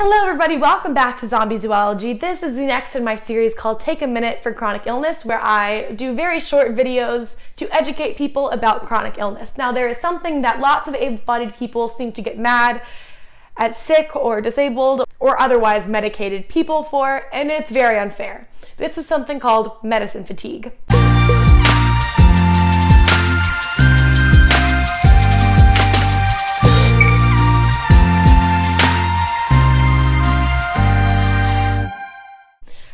Hello everybody, welcome back to Zombie Zoology. This is the next in my series called Take a Minute for Chronic Illness where I do very short videos to educate people about chronic illness. Now there is something that lots of able-bodied people seem to get mad at sick or disabled or otherwise medicated people for and it's very unfair. This is something called medicine fatigue.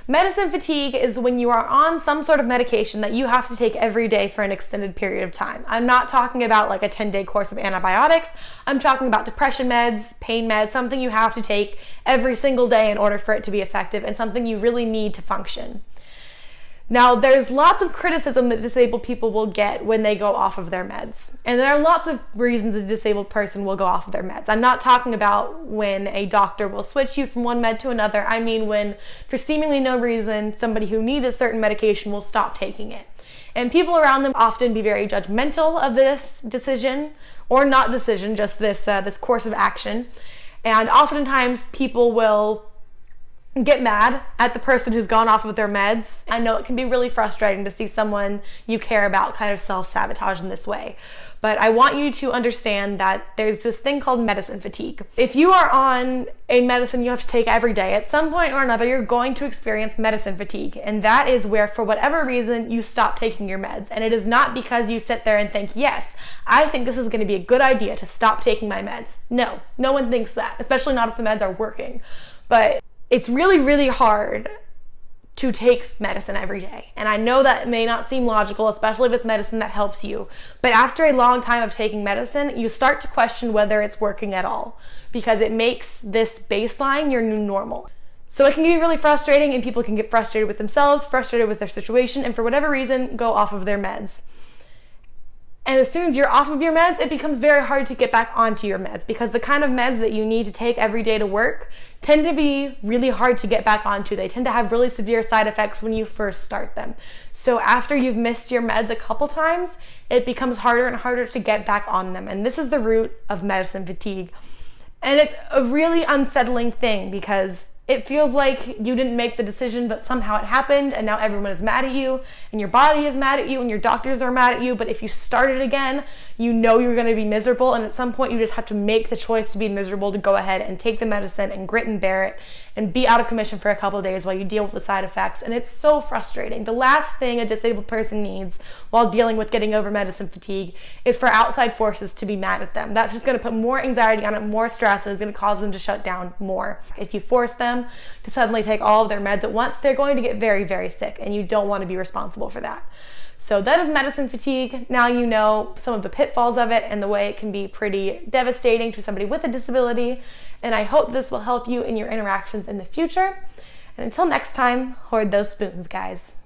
Medicine fatigue is when you are on some sort of medication that you have to take every day for an extended period of time. I'm not talking about like a 10 day course of antibiotics. I'm talking about depression meds, pain meds, something you have to take every single day in order for it to be effective and something you really need to function. Now, there's lots of criticism that disabled people will get when they go off of their meds. And there are lots of reasons a disabled person will go off of their meds. I'm not talking about when a doctor will switch you from one med to another. I mean when, for seemingly no reason, somebody who needs a certain medication will stop taking it. And people around them often be very judgmental of this decision, or not decision, just this, uh, this course of action. And oftentimes people will get mad at the person who's gone off of their meds. I know it can be really frustrating to see someone you care about kind of self sabotage in this way. But I want you to understand that there's this thing called medicine fatigue. If you are on a medicine you have to take every day, at some point or another, you're going to experience medicine fatigue. And that is where, for whatever reason, you stop taking your meds. And it is not because you sit there and think, yes, I think this is going to be a good idea to stop taking my meds. No, no one thinks that, especially not if the meds are working. But it's really, really hard to take medicine every day. And I know that may not seem logical, especially if it's medicine that helps you. But after a long time of taking medicine, you start to question whether it's working at all because it makes this baseline your new normal. So it can be really frustrating, and people can get frustrated with themselves, frustrated with their situation, and for whatever reason, go off of their meds. And as soon as you're off of your meds, it becomes very hard to get back onto your meds because the kind of meds that you need to take every day to work tend to be really hard to get back onto. They tend to have really severe side effects when you first start them. So after you've missed your meds a couple times, it becomes harder and harder to get back on them. And this is the root of medicine fatigue. And it's a really unsettling thing because it feels like you didn't make the decision, but somehow it happened, and now everyone is mad at you, and your body is mad at you, and your doctors are mad at you. But if you start it again, you know you're going to be miserable, and at some point, you just have to make the choice to be miserable to go ahead and take the medicine and grit and bear it and be out of commission for a couple days while you deal with the side effects. And it's so frustrating. The last thing a disabled person needs while dealing with getting over medicine fatigue is for outside forces to be mad at them. That's just going to put more anxiety on it, more stress, and is going to cause them to shut down more. If you force them, them to suddenly take all of their meds at once, they're going to get very, very sick, and you don't want to be responsible for that. So, that is medicine fatigue. Now you know some of the pitfalls of it and the way it can be pretty devastating to somebody with a disability. And I hope this will help you in your interactions in the future. And until next time, hoard those spoons, guys.